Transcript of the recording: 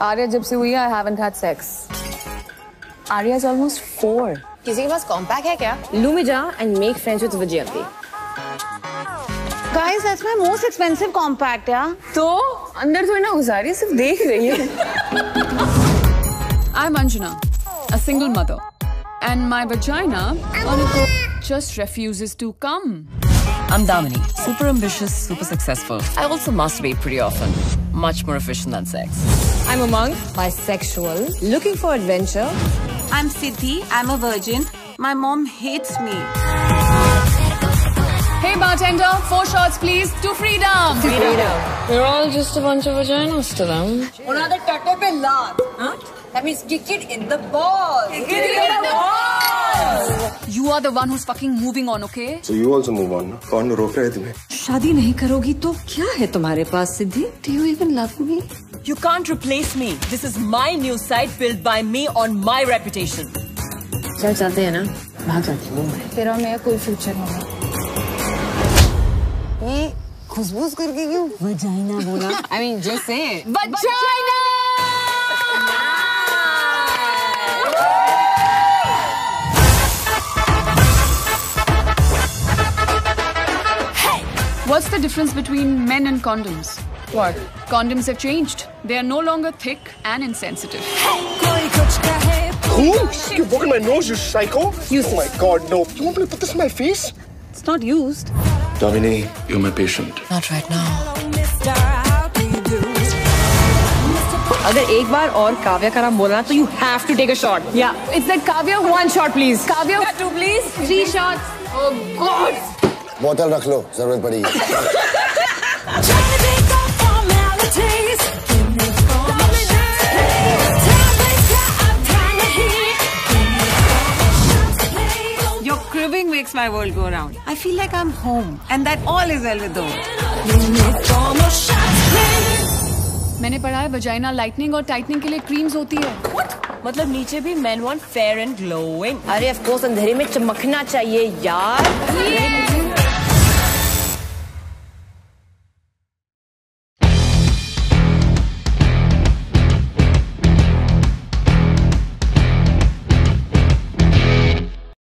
Arya जब से हुई है I haven't had sex. Arya is almost four. किसी के पास कॉम्पैक्ट है क्या Lumija and make friends with Vijayanti. Guys that's my most expensive compact यार तो अंदर थोड़ी ना है सिर्फ़ देख रही है I'm Anjana, a single mother, and my vagina just refuses to come. I'm Damini, super ambitious, super successful. I also masturbate pretty often. Much more efficient than sex. I'm Umang, bisexual, looking for adventure. I'm Siddhi, I'm a virgin. My mom hates me. Hey bartender, four shots please to freedom. To freedom. We're all just a bunch of vaginas to them. Una de tatte. Huh? That means kick it in the balls. Kick it in the balls. You are the one who's fucking moving on, okay? So you also move on. कौन रोक रहा है तुम्हें? शादी नहीं करोगी तो क्या है तुम्हारे पास Do you even love me? You can't replace me. This is my new site built by me on my reputation. चल चलते हैं ना भाग जाती हूँ मैं तेरा और मेरा कोई फ्यूचर नहीं है ये खुशबूस करके क्यों वजाइना बोला I mean just say it. Vagina! What's the difference between men and condoms? What? Condoms have changed. They are no longer thick and insensitive. Who? You've broken my nose, you psycho! Use oh my god, no. You want me to put this in my face? It's not used. Damini, you're my patient. Not right now. अगर एक बार और काव्या का नाम बोलना तो you have to take a shot या it's that Kavya one shot please Kavya two please three shots oh god बोतल रख लो जरूरत Dove makes my world go round. I feel like I'm home and that all is well with Dove. मैंने पढ़ा है vagina lightning और tightening के लिए creams होती है What? मतलब नीचे भी man want fair and glowing अरे ऑफकोर्स अंधेरे में चमकना चाहिए यार yeah!